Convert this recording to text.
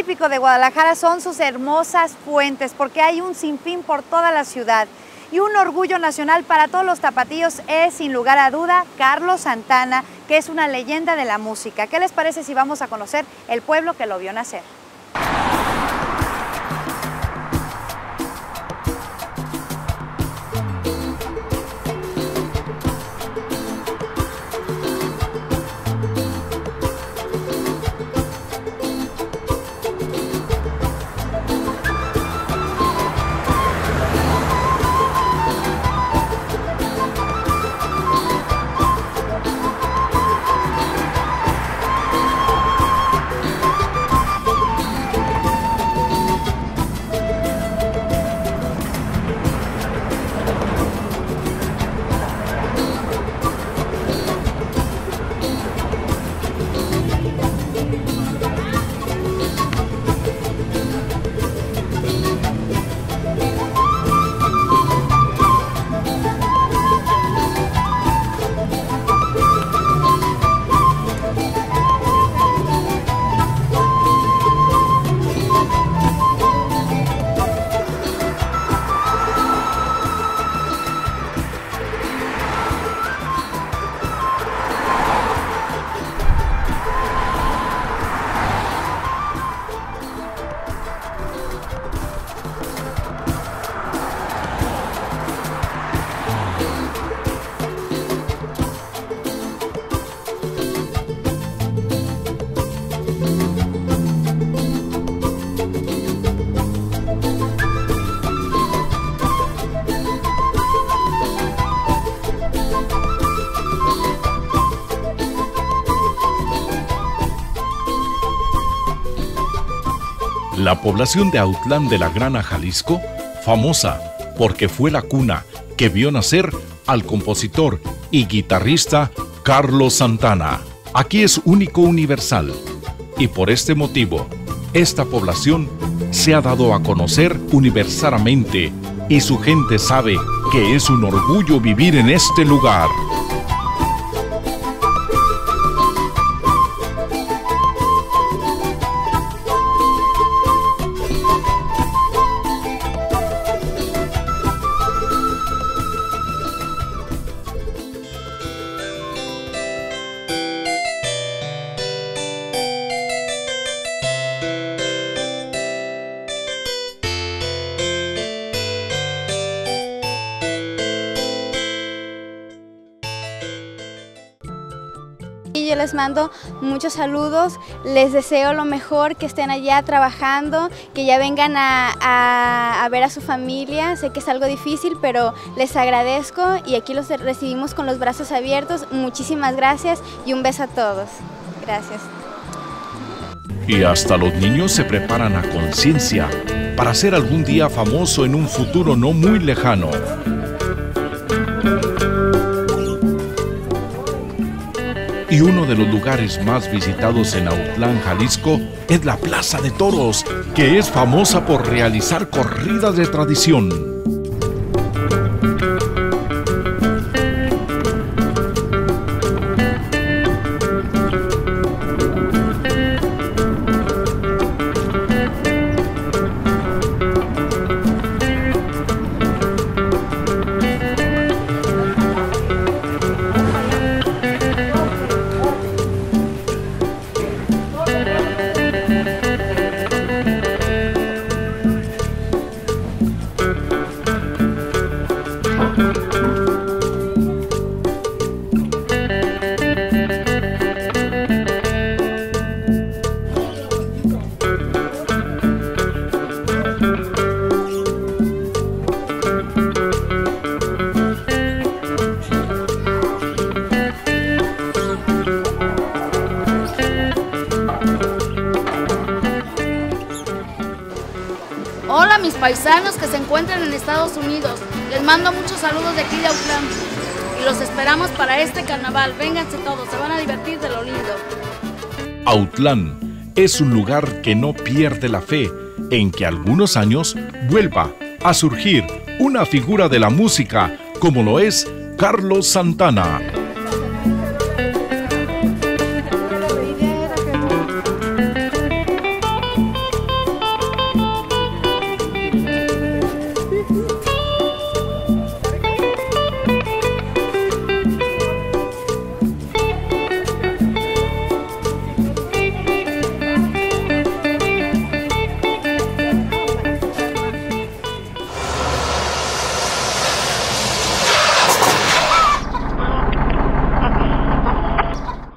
típico de Guadalajara son sus hermosas fuentes, porque hay un sinfín por toda la ciudad. Y un orgullo nacional para todos los tapatíos es, sin lugar a duda, Carlos Santana, que es una leyenda de la música. ¿Qué les parece si vamos a conocer el pueblo que lo vio nacer? La población de Autlán de la Grana, Jalisco, famosa porque fue la cuna que vio nacer al compositor y guitarrista Carlos Santana. Aquí es único universal y por este motivo, esta población se ha dado a conocer universalmente y su gente sabe que es un orgullo vivir en este lugar. Yo les mando muchos saludos, les deseo lo mejor, que estén allá trabajando, que ya vengan a, ver a su familia, sé que es algo difícil, pero les agradezco y aquí los recibimos con los brazos abiertos, muchísimas gracias y un beso a todos. Gracias. Y hasta los niños se preparan a conciencia para ser algún día famoso en un futuro no muy lejano. Y uno de los lugares más visitados en Autlán, Jalisco, es la Plaza de Toros, que es famosa por realizar corridas de tradición. Mis paisanos que se encuentran en Estados Unidos. Les mando muchos saludos de aquí de Auckland. Y los esperamos para este carnaval. Vénganse todos, se van a divertir de lo lindo. Autlán es un lugar que no pierde la fe en que algunos años vuelva a surgir una figura de la música como lo es Carlos Santana.